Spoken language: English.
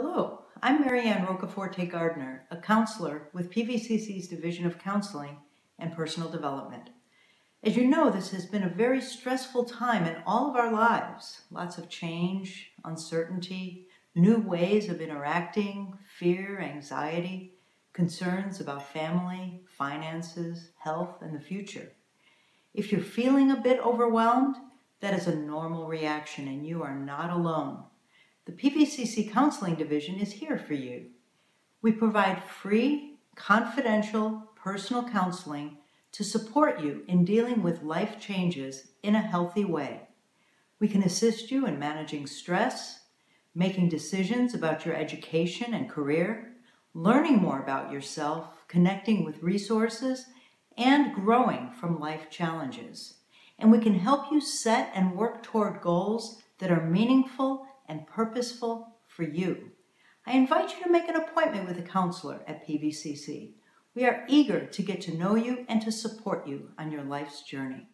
Hello, I'm Marianne Rocaforte Gardner, a counselor with PVCC's Division of Counseling and Personal Development. As you know, this has been a very stressful time in all of our lives. Lots of change, uncertainty, new ways of interacting, fear, anxiety, concerns about family, finances, health, and the future. If you're feeling a bit overwhelmed, that is a normal reaction and you are not alone. The PVCC Counseling Division is here for you. We provide free, confidential, personal counseling to support you in dealing with life changes in a healthy way. We can assist you in managing stress, making decisions about your education and career, learning more about yourself, connecting with resources, and growing from life challenges. And we can help you set and work toward goals that are meaningful purposeful for you. I invite you to make an appointment with a counselor at PVCC. We are eager to get to know you and to support you on your life's journey.